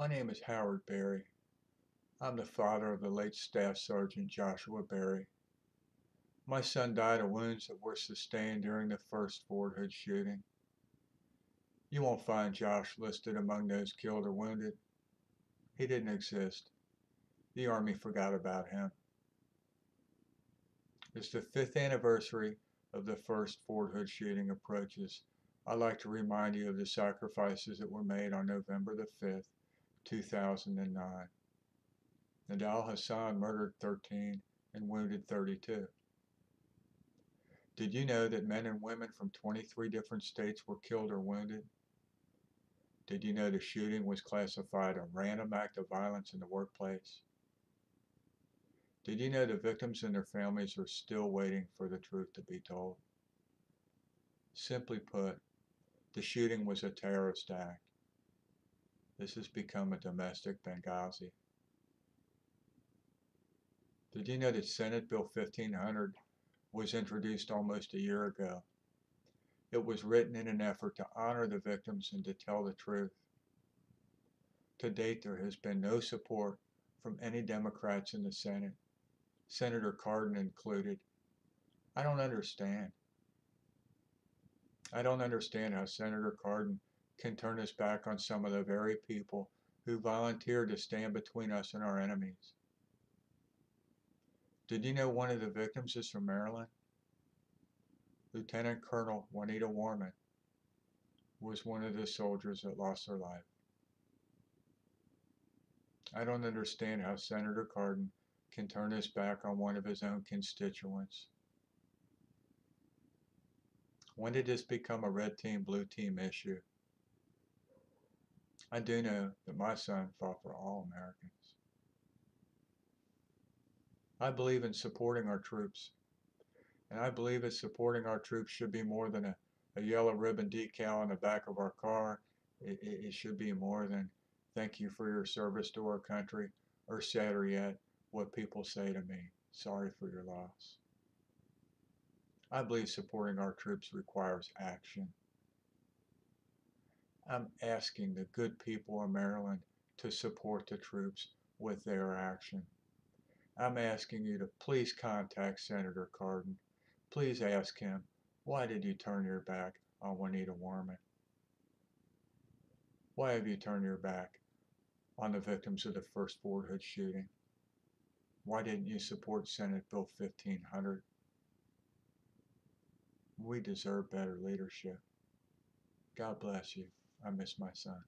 My name is Howard Berry. I'm the father of the late Staff Sergeant Joshua Berry. My son died of wounds that were sustained during the first Fort Hood shooting. You won't find Josh listed among those killed or wounded. He didn't exist. The Army forgot about him. As the fifth anniversary of the first Fort Hood shooting approaches, I'd like to remind you of the sacrifices that were made on November the 5th, 2009. Nidal Hasan murdered 13 and wounded 32. Did you know that men and women from 23 different states were killed or wounded? Did you know the shooting was classified a random act of violence in the workplace? Did you know the victims and their families are still waiting for the truth to be told? Simply put, the shooting was a terrorist act. This has become a domestic Benghazi. Did you know that Senate Bill 1500 was introduced almost a year ago? It was written in an effort to honor the victims and to tell the truth. To date, there has been no support from any Democrats in the Senate, Senator Cardin included. I don't understand. I don't understand how Senator Cardin can turn his back on some of the very people who volunteered to stand between us and our enemies. Did you know one of the victims is from Maryland? Lieutenant Colonel Juanita Warman was one of the soldiers that lost their life. I don't understand how Senator Cardin can turn his back on one of his own constituents. When did this become a red team, blue team issue? I do know that my son fought for all Americans. I believe in supporting our troops. And I believe that supporting our troops should be more than a, a yellow ribbon decal on the back of our car. It, it, it should be more than thank you for your service to our country, or sadder yet, what people say to me. Sorry for your loss. I believe supporting our troops requires action. I'm asking the good people of Maryland to support the troops with their action. I'm asking you to please contact Senator Cardin. Please ask him, why did you turn your back on Juanita Warman? Why have you turned your back on the victims of the first Fort Hood shooting? Why didn't you support Senate Bill 1500? We deserve better leadership. God bless you. I miss my son.